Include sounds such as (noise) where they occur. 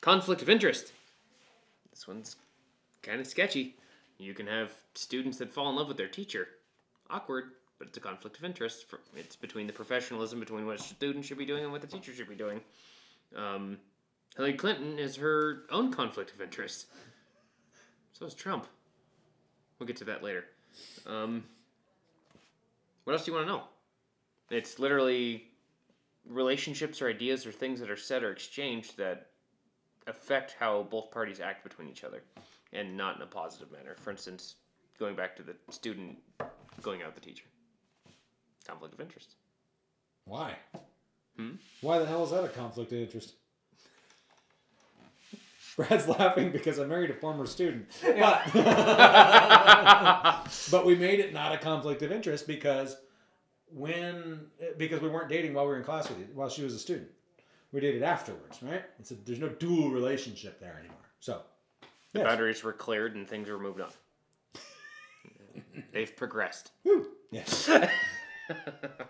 Conflict of interest. This one's kind of sketchy. You can have students that fall in love with their teacher. Awkward, but it's a conflict of interest. It's between the professionalism between what a student should be doing and what the teacher should be doing. Um, Hillary Clinton is her own conflict of interest. So is Trump. We'll get to that later. Um, what else do you want to know? It's literally relationships or ideas or things that are said or exchanged that affect how both parties act between each other and not in a positive manner. For instance, going back to the student going out with the teacher. Conflict of interest. Why? Hmm? Why the hell is that a conflict of interest? (laughs) Brad's laughing because I married a former student. But, (laughs) but we made it not a conflict of interest because when because we weren't dating while we were in class with you while she was a student. We dated afterwards, right? It's a, there's no dual relationship there anymore. So The yes. boundaries were cleared and things were moved on. (laughs) They've progressed. Woo. Yes. (laughs)